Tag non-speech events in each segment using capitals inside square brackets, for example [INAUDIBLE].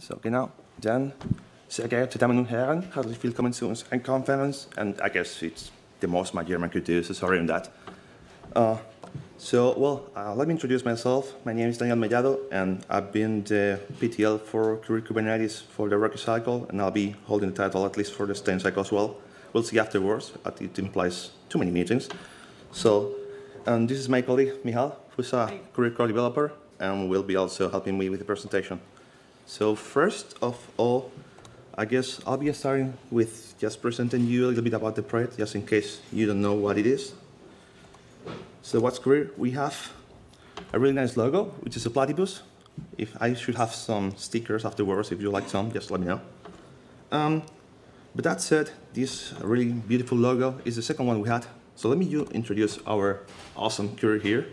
So genau, dann, sehr geehrte Damen und Herren, herzlich willkommen zu unserer conference. And I guess it's the most my German could do, so sorry on that. Uh, so, well, uh, let me introduce myself. My name is Daniel Mellado, and I've been the PTL for Kuryr Kubernetes for the Rocky Cycle, and I'll be holding the title at least for the Stein Cycle as well. We'll see afterwards, but it implies too many meetings. So, and this is my colleague, Michal, who's a Kuryr Core developer, and will be also helping me with the presentation. So first of all, I guess I'll be starting with just presenting you a little bit about the project, just in case you don't know what it is. So what's Kuryr? We have a really nice logo, which is a platypus. If I should have some stickers afterwards, if you like some, just let me know. Um, but that said, this really beautiful logo is the second one we had. So let me introduce our awesome Kuryr here.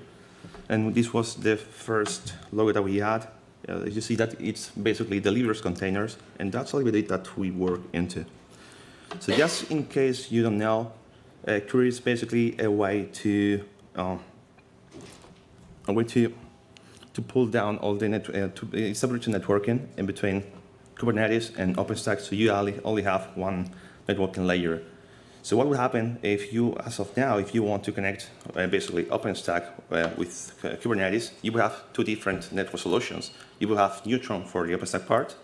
And this was the first logo that we had uh, you see that it's basically delivers containers, and that's a little bit that we work into. So just in case you don't know, uh, Kuryr is basically a way to uh, a way to to pull down all the net, uh, to, it's networking in between Kubernetes and OpenStack, so you only, only have one networking layer. So what would happen if you, as of now, if you want to connect uh, basically OpenStack uh, with uh, Kubernetes, you will have two different network solutions. You will have Neutron for the OpenStack part,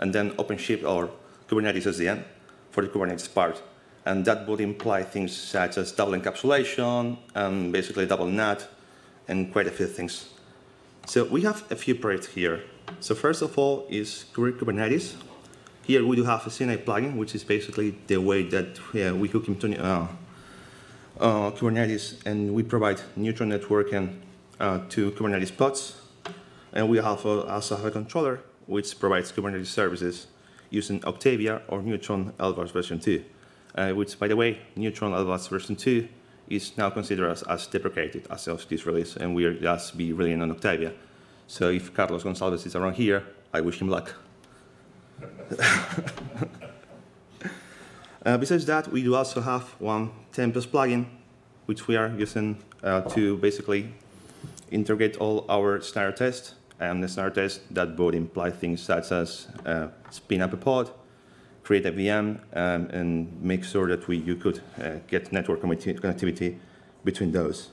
and then OpenShift or Kubernetes SDN for the Kubernetes part. And that would imply things such as double encapsulation, and basically double NAT, and quite a few things. So we have a few projects here. So first of all is Kubernetes, here we do have a CNI plugin, which is basically the way that we hook into uh, uh, Kubernetes and we provide Neutron networking uh, to Kubernetes pods. And we have a, also have a controller which provides Kubernetes services using Octavia or Neutron LBaaS version 2, uh, which, by the way, Neutron LBaaS version 2 is now considered as, as deprecated as of this release, and we are just be relying on Octavia. So if Carlos Gonzalez is around here, I wish him luck. [LAUGHS] uh, besides that, we do also have one Tempest plugin, which we are using uh, to basically integrate all our scenario tests and the scenario tests that both imply things such as uh, spin up a pod, create a VM, um, and make sure that we you could uh, get network connectivity between those.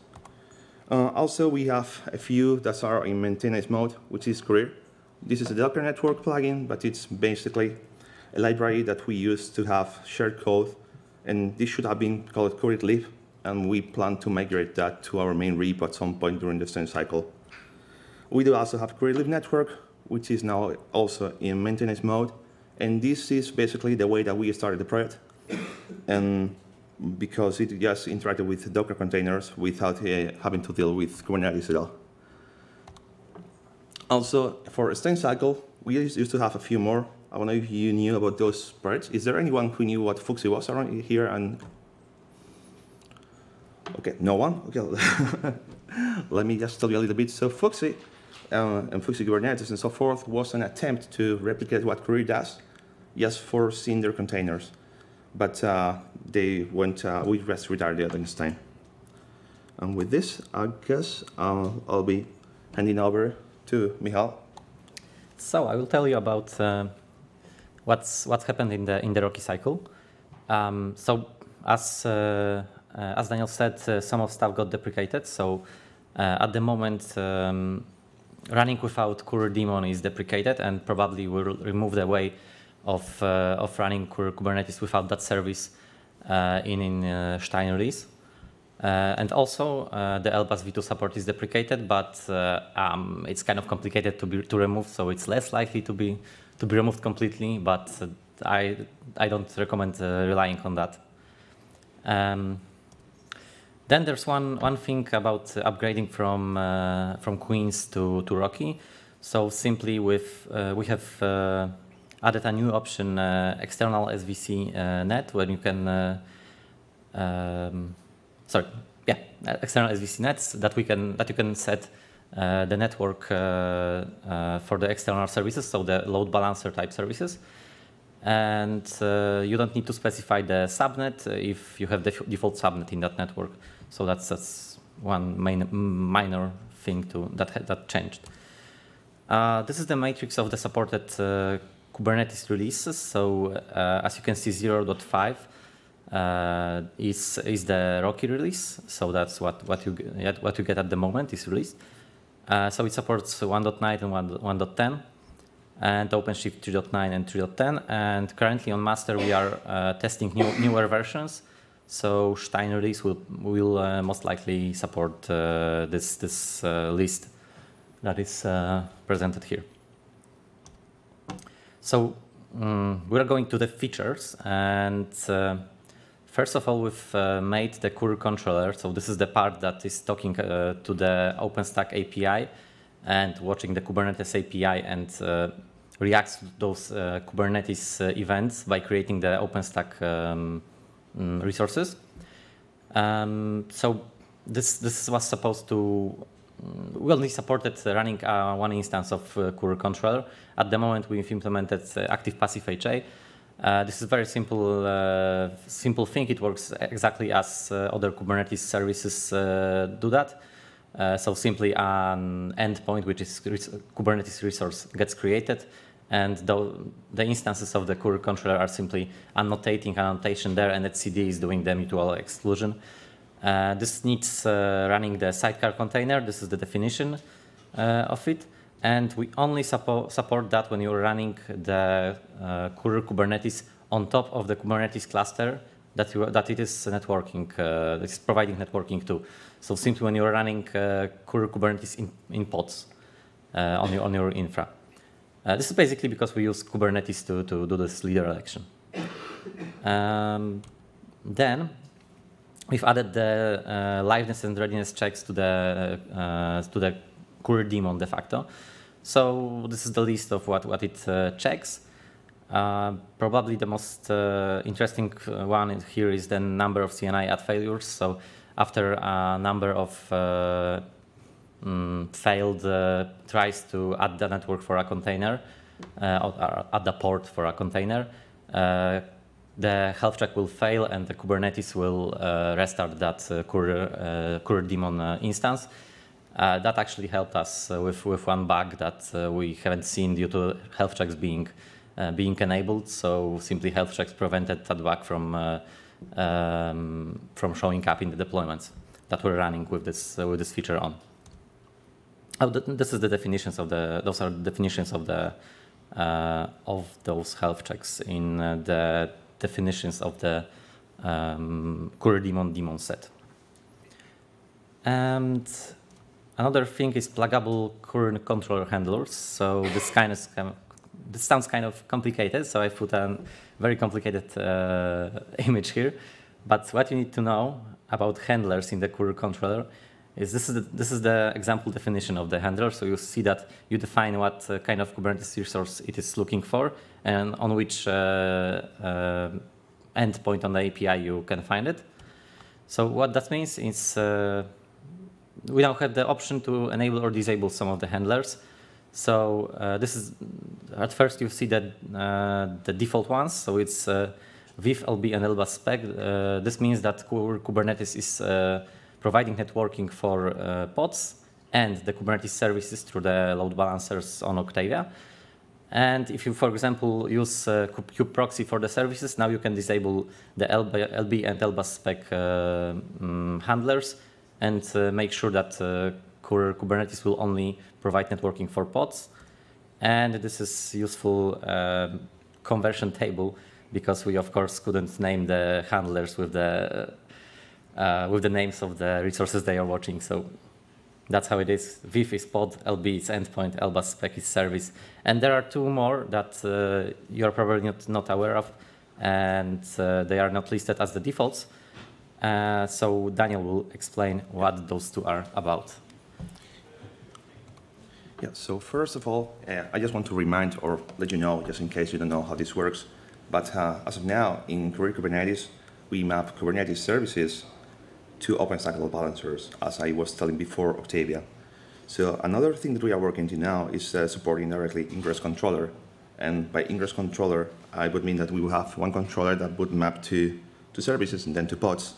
Uh, also, we have a few that are in maintenance mode, which is Kuryr. This is a Docker network plugin, but it's basically a library that we use to have shared code. And this should have been called Kuryr and we plan to migrate that to our main repo at some point during the Stein cycle. We do also have Kuryr network, which is now also in maintenance mode. And this is basically the way that we started the project. and because it just interacted with Docker containers without uh, having to deal with Kubernetes at all. Also, for a Stein cycle, we used to have a few more. I don't know if you knew about those parts. Is there anyone who knew what Fuxi was around here? And Okay, no one? Okay, [LAUGHS] let me just tell you a little bit. So Fuxi uh, and Fuxi Kubernetes and so forth was an attempt to replicate what Kuryr does, just for Cinder containers. But uh, they went, uh, we rest retarded in Stein. And with this, I guess uh, I'll be handing over to. So I will tell you about uh, what's what's happened in the in the Rocky cycle. Um, so as uh, uh, as Daniel said, uh, some of stuff got deprecated. So uh, at the moment, um, running without Kuryr daemon is deprecated, and probably will remove the way of of running Kubernetes without that service in in Stein release. Uh, and also, uh, the LBaaS v2 support is deprecated, but uh, um, it's kind of complicated to be to remove, so it's less likely to be to be removed completely. But I I don't recommend relying on that. Um, then there's one one thing about upgrading from from Queens to to Rocky. So simply with we have added a new option, external SVC net, where you can um, sorry, yeah, external SVC nets that we can that you can set uh, the network uh, uh, for the external services, so the load balancer type services. And uh, you don't need to specify the subnet if you have the default subnet in that network. So that's, that's one main, minor thing to, that, that changed. Uh, this is the matrix of the supported uh, Kubernetes releases. So uh, as you can see, 0.5 uh, is is the Rocky release. So that's what what you get, what you get at the moment is released. Uh, so it supports 1.9 and 1.10 and OpenShift 3.9 and 3.10. And currently on master, we are uh, testing new, newer versions. So Stein release will, will uh, most likely support uh, this, this uh, list that is presented here. So um, we're going to the features. And first of all, we've made the Kuryr controller. So this is the part that is talking to the OpenStack API and watching the Kubernetes API and reacts to those uh, Kubernetes uh, events by creating the OpenStack um, mm, resources. Um, so this this was supposed to mm, we only supported running uh, one instance of uh, controller. At the moment, we've implemented uh, active passive HA. Uh, this is a very simple uh, simple thing. It works exactly as other Kubernetes services do that. so simply an endpoint, which is Kubernetes resource, gets created and the, the instances of the Kuryr controller are simply annotating annotation there, and etcd is doing the mutual exclusion. Uh, this needs uh, running the sidecar container. This is the definition uh, of it. And we only suppo support that when you're running the uh, Kuryr Kubernetes on top of the Kubernetes cluster that, you, that it is networking, uh, it's providing networking to. So simply when you're running uh, Kuryr Kubernetes in, in pods uh, on, your, on your infra. Uh, this is basically because we use Kubernetes to, to do this leader election. Um, then we've added the uh, liveness and readiness checks to the uh, to the Kuryr daemon de facto. So this is the list of what what it uh, checks. Uh, probably the most uh, interesting one here is the number of CNI add failures. So after a number of um, failed uh, tries to add the network for a container, uh, or add the port for a container, uh, the health check will fail and the Kubernetes will uh, restart that uh, Kuryr, uh, daemon uh, that actually helped us with, with one bug that we haven't seen due to health checks being being enabled. So simply health checks prevented that bug from um, from showing up in the deployments that we're running with this with this feature on. Oh, this is the definitions of the, those are definitions of the, uh, of those health checks in uh, the definitions of the um, daemon daemon set. And another thing is pluggable Kuryr controller handlers. So this kind of, this sounds kind of complicated. So I put a very complicated uh, [LAUGHS] image here. But what you need to know about handlers in the Kuryr controller is this is the, this is the example definition of the handler. So you see that you define what uh, kind of Kubernetes resource it is looking for and on which uh, uh, endpoint on the API you can find it. So what that means is uh, we now have the option to enable or disable some of the handlers. So uh, this is at first you see that uh, the default ones. So it's VIF, LB, and LBAS spec. this means that Kubernetes is providing networking for uh, pods and the Kubernetes services through the load balancers on Octavia. And if you, for example, use uh, kubeproxy for the services, now you can disable the LB, LB and LBAS spec uh, um, handlers and uh, make sure that uh, Kubernetes will only provide networking for pods. And this is useful um, conversion table because we, of course, couldn't name the handlers with the uh, with the names of the resources they are watching. So that's how it is. VIF is pod, LB is endpoint, LBAS spec is service. And there are two more that uh, you're probably not, not aware of, and uh, they are not listed as the defaults. Uh, so Daniel will explain what those two are about. Yeah, so first of all, uh, I just want to remind or let you know, just in case you don't know how this works, but uh, as of now, in Kubernetes, we map Kubernetes services to OpenStack load balancers, as I was telling before Octavia. So another thing that we are working to now is uh, supporting directly ingress controller. And by ingress controller, I would mean that we will have one controller that would map to, to services and then to pods.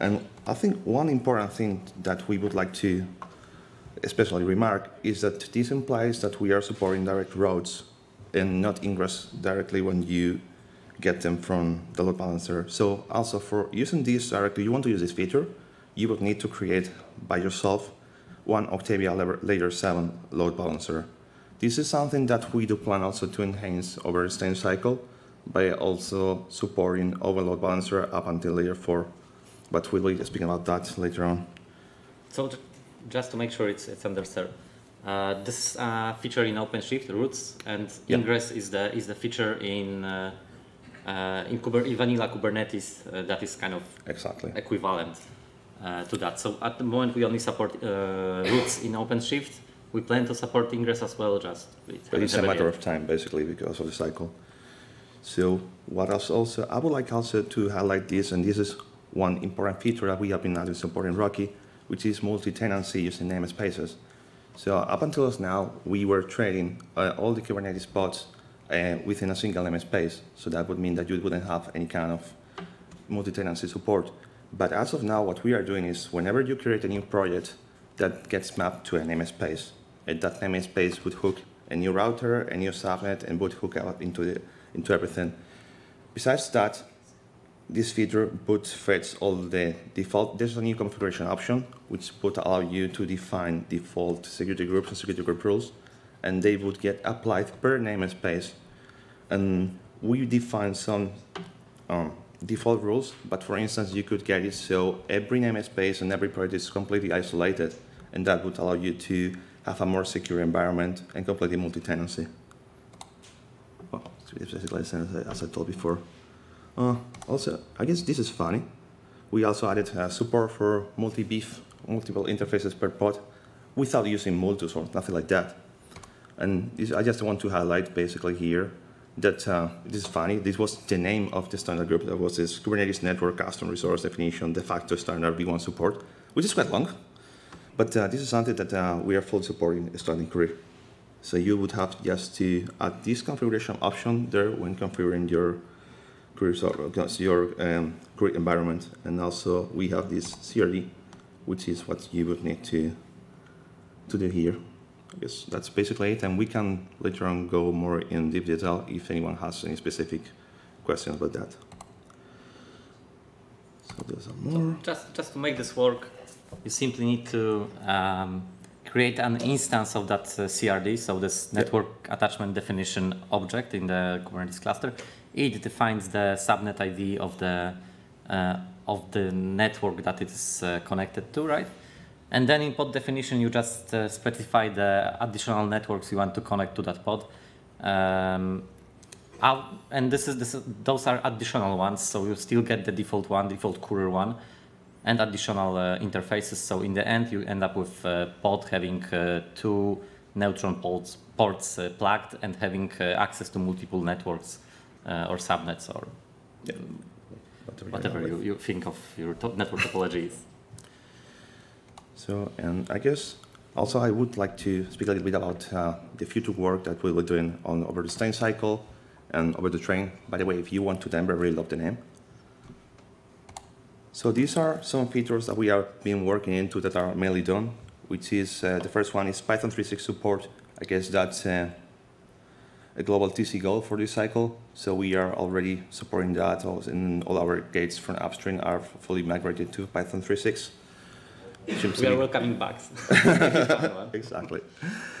And I think one important thing that we would like to especially remark is that this implies that we are supporting direct routes and not ingress directly when you get them from the load balancer. So also for using this directly, you want to use this feature, you would need to create by yourself one Octavia layer 7 load balancer. This is something that we do plan also to enhance over the Stein cycle by also supporting overload balancer up until layer 4. But we'll be speaking about that later on. So just to make sure it's, it's understood, uh, this uh, feature in OpenShift routes and yep. ingress is the is the feature in uh, uh in, Kuber in vanilla Kubernetes uh, that is kind of exactly equivalent uh, to that. So at the moment we only support routes in OpenShift. We plan to support ingress as well, just but it's a matter yet. of time basically because of the cycle. So what else also I would like also to highlight this, and this is one important feature that we have been adding supporting Rocky, which is multi-tenancy using namespaces. So up until now, we were trading uh, all the Kubernetes pods uh, within a single namespace. So that would mean that you wouldn't have any kind of multi-tenancy support. But as of now, what we are doing is whenever you create a new project that gets mapped to a namespace, and that namespace would hook a new router, a new subnet, and would hook out into, the, into everything. Besides that, this feature would fetch all the default, there's a new configuration option, which would allow you to define default security groups and security group rules, and they would get applied per namespace. And we define some um, default rules, but for instance, you could get it so every namespace and every project is completely isolated, and that would allow you to have a more secure environment and completely multi-tenancy. Well, as I told before. Uh, also, I guess this is funny. We also added uh, support for multi-VIF, multiple interfaces per pod without using multus or nothing like that. And this, I just want to highlight basically here that uh, this is funny. This was the name of the standard group. That was this Kubernetes Network Custom Resource Definition de facto standard v1 support, which is quite long. But uh, this is something that uh, we are fully supporting starting Kuryr. So you would have just to add this configuration option there when configuring your your um, Kuryr environment. And also we have this CRD, which is what you would need to, to do here. I guess that's basically it. And we can later on go more in deep detail if anyone has any specific questions about that. So there's more. So just, just to make this work, you simply need to um, create an instance of that uh, CRD, so this network yep. attachment definition object in the Kubernetes cluster it defines the subnet ID of the uh, of the network that it is uh, connected to, right? And then in pod definition, you just uh, specify the additional networks you want to connect to that pod. Um, and this is, this is, those are additional ones, so you still get the default one, default Kuryr one, and additional uh, interfaces. So in the end, you end up with uh, pod having uh, two neutron ports, ports plugged and having access to multiple networks or subnets or yeah. whatever, whatever you, you, think of your network topology is. [LAUGHS] So, and I guess also I would like to speak a little bit about uh, the future work that we will be doing on over the Train cycle and over the train. By the way, if you want to name, I really love the name. So these are some features that we have been working into that are mainly done, which is uh, the first one is Python 3.6 support. I guess that's uh, a global TC goal for this cycle. So we are already supporting that, and all our gates from upstream are fully migrated to Python 3.6. We are welcoming bugs. [LAUGHS] [LAUGHS] exactly.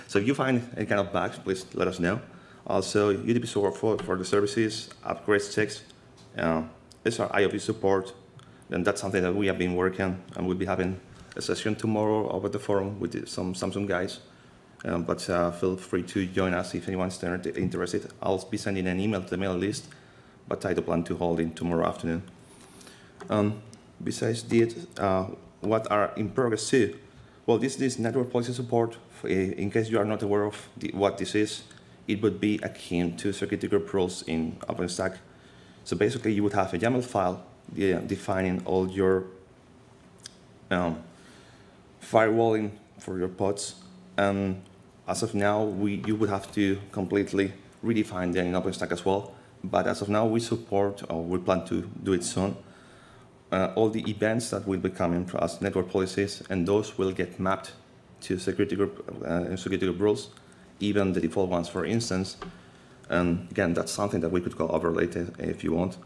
So if you find any kind of bugs, please let us know. Also, UDP support for, for the services, upgrades checks, uh, SR-IOV support, and that's something that we have been working, and we'll be having a session tomorrow over the forum with some Samsung guys um, but uh, feel free to join us if anyone's interested. I'll be sending an email to the mail list, but I do plan to hold it tomorrow afternoon. Um, besides that, uh, what are in progress too? Well, this is network policy support. In case you are not aware of the, what this is, it would be akin to security group rules in OpenStack. So basically, you would have a YAML file defining all your um, firewalling for your pods and as of now, we, you would have to completely redefine the OpenStack as well. But as of now, we support, or we plan to do it soon, uh, all the events that will be coming as network policies, and those will get mapped to security group uh, security group rules, even the default ones, for instance. And again, that's something that we could over later if you want.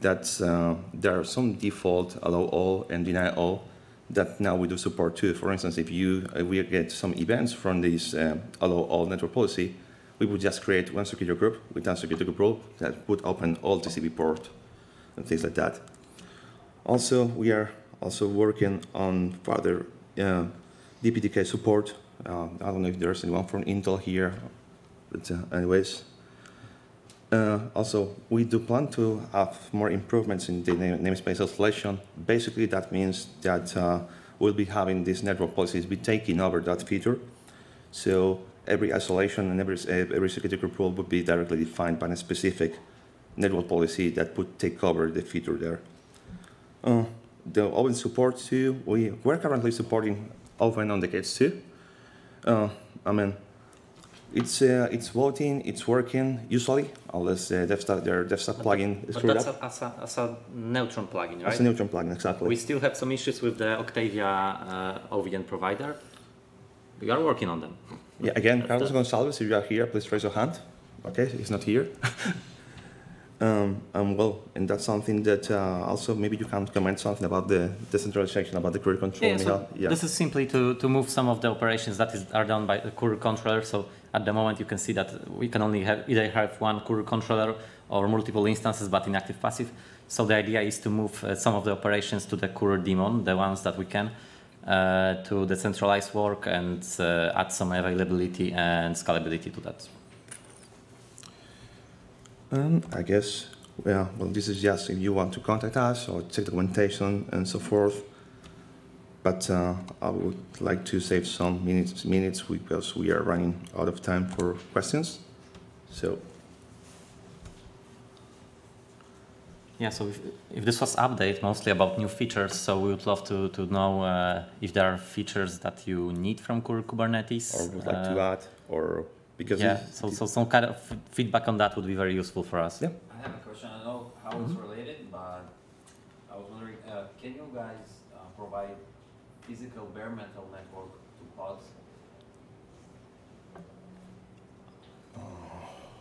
That uh, there are some default allow all and deny all that now we do support too. For instance, if you we get some events from this uh, allow all network policy, we would just create one security group with one security group rule that would open all TCP port and things like that. Also, we are also working on further uh, DPDK support. Uh, I don't know if there's anyone from Intel here, but uh, anyways. Uh, also, we do plan to have more improvements in the namespace isolation. Basically, that means that uh, we'll be having these network policies be taking over that feature. So every isolation and every, every security group rule would be directly defined by a specific network policy that would take over the feature there. Uh, the OVN support too, we, we're currently supporting OVN on the gates too. Uh, I mean, it's uh, it's voting, it's working usually, unless uh, their DevStack plugin is But screwed that's up. a, as, a, as a Neutron plugin, right? It's a Neutron plugin, exactly. We still have some issues with the Octavia uh, OVN provider. We are working on them. yeah, again, Carlos Gonzalez, if you are here, please raise your hand. Okay, he's not here. [LAUGHS] um, and well, and that's something that uh, also maybe you can comment something about the decentralization, about the Kuryr control. Yeah, so yeah. this is simply to, to move some of the operations that is, are done by the Kuryr controller. So at the moment, you can see that we can only have either have one Kuryr controller or multiple instances, but in active passive. So the idea is to move uh, some of the operations to the Kuryr daemon, the ones that we can, uh, to decentralize work and uh, add some availability and scalability to that. Um, I guess, yeah, well, this is just if you want to contact us or check documentation and so forth. But uh, I would like to save some minutes, minutes because we are running out of time for questions. So, Yeah, so if, if this was update mostly about new features, so we would love to, to know uh, if there are features that you need from Kubernetes. or would like to uh, add, or because yeah, so, so some kind of feedback on that would be very useful for us. Yeah. I have a question. I know how it's related, but I was wondering, uh, can you guys uh, provide physical bare metal network to pods?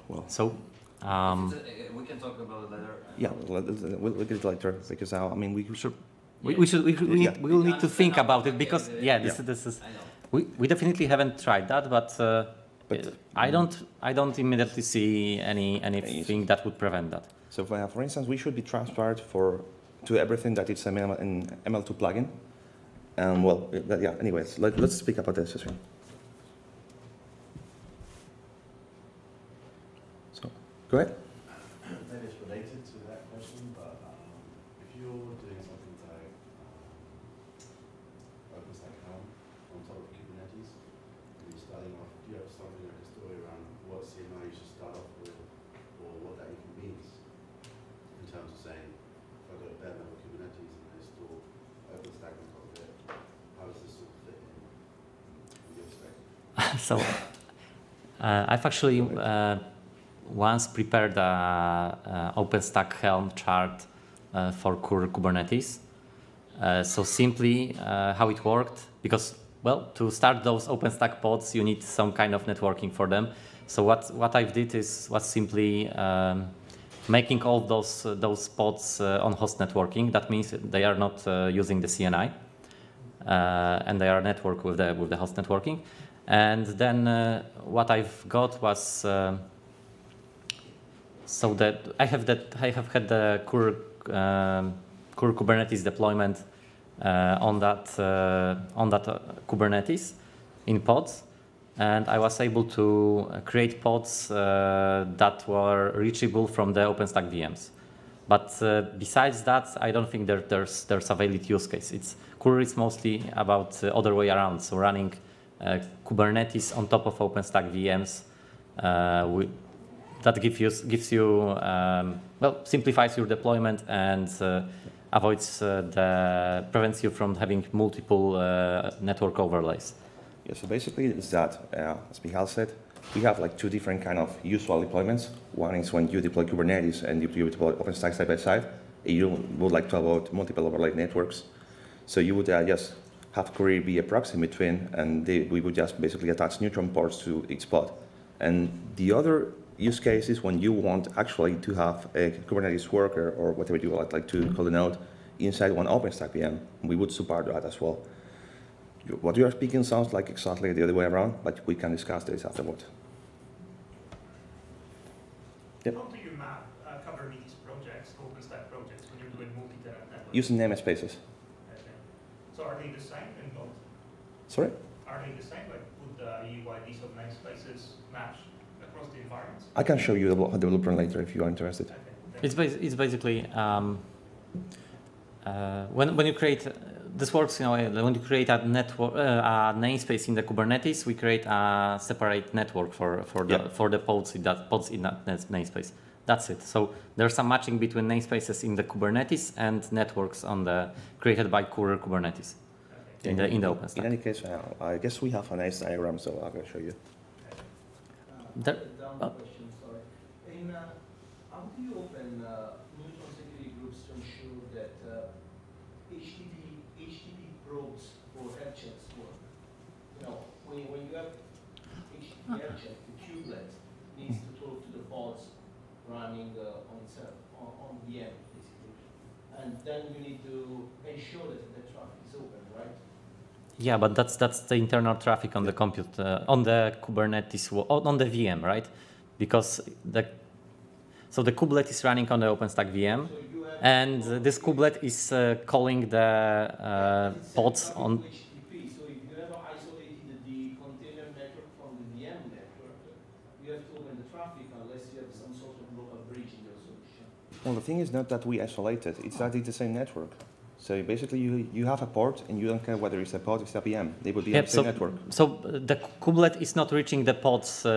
well, So, um, It's a- uh, we can talk about it later. yeah, we'll, we'll we'll it later because uh, I mean we should. we, we should we, should- we, Yeah. need, we will need to think about it because yeah, this yeah. is this is we, we definitely haven't tried that, but. Uh, But- I don't. I don't immediately see any anything that would prevent that. So for, for instance, we should be transferred for to everything that is an ML, an ML2 plugin. And well, uh, yeah. Anyways, let, let's speak about this. Session. So, go ahead. Maybe it's related to that question, but um, if you're doing something like um, OpenStack Helm on top of Kubernetes, and you're starting off, do you have something like a story around what CNI you should start off with, or what that even means in terms of saying, if I go to bare metal Kubernetes and I install OpenStack on top of it, how does this sort of fit in from your perspective? so uh, I've actually uh, once prepared a, a OpenStack Helm chart uh, for Kubernetes. Uh, so simply uh, how it worked, because well, to start those OpenStack pods, you need some kind of networking for them. So what what I did is was simply um, making all those uh, those pods uh, on host networking. That means they are not uh, using the CNI uh, and they are network with the with the host networking. And then uh, what I've got was uh, so that I have that I have had the Kuryr um, Kuryr Kubernetes deployment uh, on that uh, on that uh, Kubernetes in pods, and I was able to uh, create pods uh, that were reachable from the OpenStack VMs. But uh, besides that, I don't think there, there's there's a valid use case. It's Kuryr is mostly about the other way around, so running uh, Kubernetes on top of OpenStack VMs. Uh, we, that gives you gives you um, well simplifies your deployment and uh, avoids uh, the prevents you from having multiple uh, network overlays. Yeah, so basically it's that, uh, as Michal said, we have like two different kind of usual deployments. One is when you deploy Kubernetes and you deploy OpenStack side by side. You would like to avoid multiple overlay networks. So you would uh, just have Kuryr be a proxy in between, and they, we would just basically attach neutron ports to each pod. And the other use case is when you want actually to have a Kubernetes worker or whatever you like, like to call the node inside one OpenStack VM. We would support that as well. What you are speaking sounds like exactly the other way around, but we can discuss this afterward. Yep. How do you map uh, Kubernetes projects OpenStack projects when you're doing multi-tenant networks? Using namespaces. Okay. So are they the same in both? Sorry? Are they the same? Like would the UIDs of namespaces match across the environments? I can show you the blo- the blueprint later if you are interested. Okay. It's, bas- it's basically um, uh, when, when you create, this works, you know, when you create a network, uh, a namespace in the Kubernetes, we create a separate network for, for, the, Yeah. for the pods in that, pods in that namespace. That's it. So there's some matching between namespaces in the Kubernetes and networks on the created by Kuryr Kubernetes Okay. in the, in the In any case, uh, I guess we have a nice diagram, so I can show you. There- Down oh. question, sorry. In, uh, how do you open uh, neutron security groups to ensure that uh, HTTP, HTTP probes for health checks work? You know, when, when you have HTTP health check, the kubelet needs to talk to the pods running uh, on itself, on, on VM, basically. And then you need to ensure that the traffic is open, right? Yeah, but that's that's the internal traffic on the compute uh, on the Kubernetes on on the VM, right? Because the so the kubelet is running on the OpenStack VM, So and uh, this kubelet is uh, calling the uh, pods on. to HTTP, so if you ever isolated the container network from the VM network, you have to open the traffic unless you have some sort of local bridge in your solution. Well, the thing is not that we isolate it, it's that it's the same network. So basically, you, you have a port and you don't care whether it's a pod or it's a VM. They will be on Yep, the so, same network. so the kubelet is not reaching the pods uh,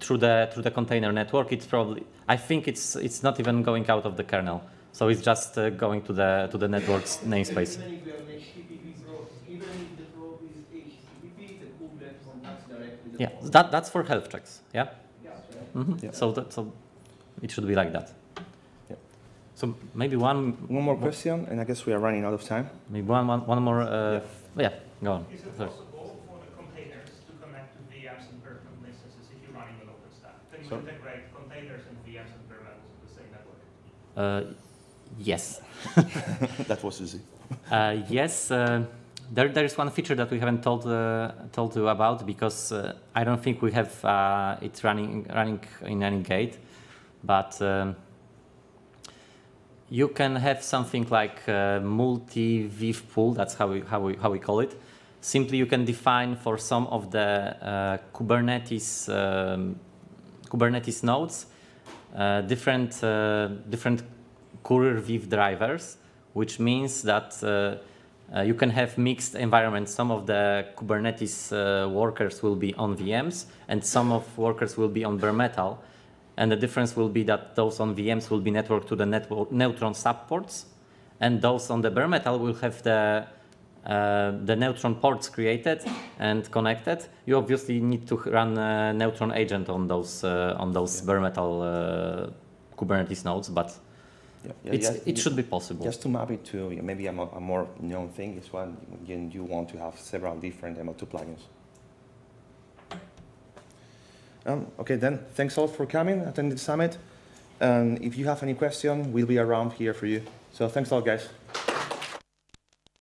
through the through the container network. It's probably I think it's it's not even going out of the kernel. So it's just uh, going to the to the network's namespace. Even if you have an HTTP probe, even if the probe is HTTP, the kubelet contacts directly the Yeah, that that's for health checks. Yeah. Yeah, right? hmm Yeah. So that, so it should be like that. Yeah. So maybe one One more question, and I guess we are running out of time. maybe one one, one more. Uh, yeah. go on. Is it Sorry. possible for the containers to connect to VMs and bare instances if you're running on OpenStack? Can you Sorry? integrate containers and VMs and bare metals the same network? Uh, yes. [LAUGHS] that was easy. [LAUGHS] Uh, yes. Uh, there, there is one feature that we haven't told uh, told you about because uh, I don't think we have uh, it running running in any gate, but um, you can have something like multi VIF pool. That's how we how we how we call it. Simply, you can define for some of the uh, Kubernetes um, Kubernetes nodes uh, different uh, different Kuryr VIF drivers, which means that uh, you can have mixed environments. Some of the Kubernetes uh, workers will be on VMs, and some of workers will be on bare metal. And the difference will be that those on VMs will be networked to the network Neutron subports, and those on the bare metal will have the uh, the Neutron ports created and connected. You obviously need to run a Neutron agent on those uh, on those Yeah. bare metal uh, Kubernetes nodes, but Yeah, yeah, it's, yeah, it should be possible. Just to map it to maybe a, a more known thing is when when you want to have several different ML2 plugins. Um, okay, then thanks all for coming, attending the summit. And if you have any question, we'll be around here for you. So thanks a lot, guys.